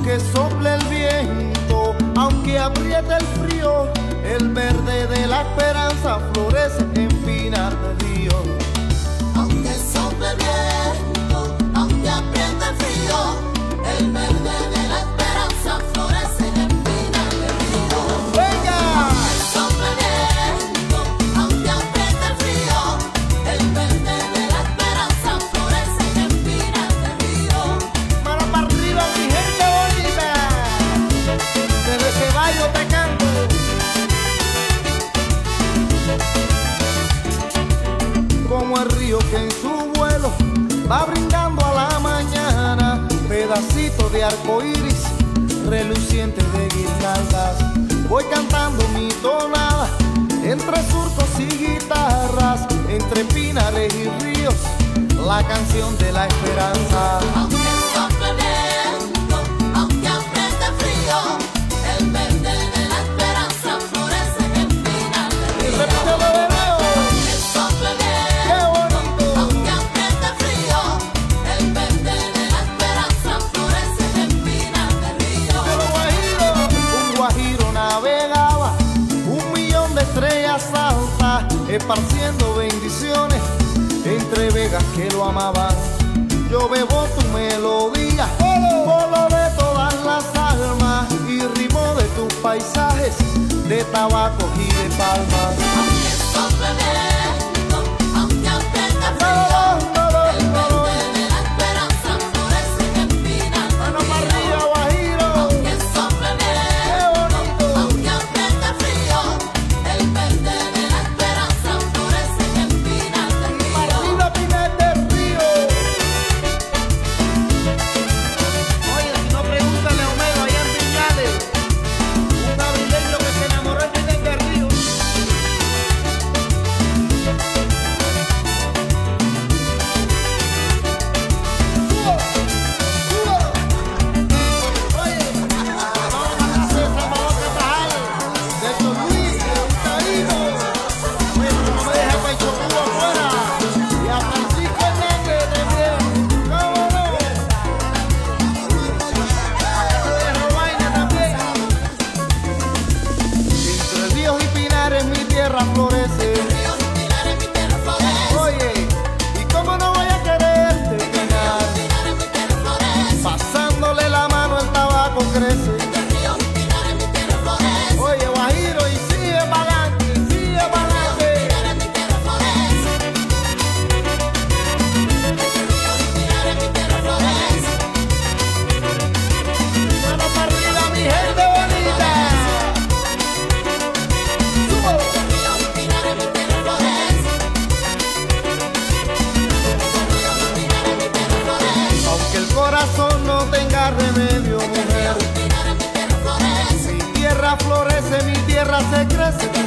aunque sople el viento, aunque apriete el frío, el verde de la esperanza florece en Pinar en su vuelo va brindando a la mañana pedacito de arco iris reluciente de guirnaldas. Voy cantando mi tonada entre surcos y guitarras, entre pinares y ríos, la canción de la esperanza. esparciendo bendiciones entre vegas que lo amaban. Yo bebo tu melodía. fazer crescer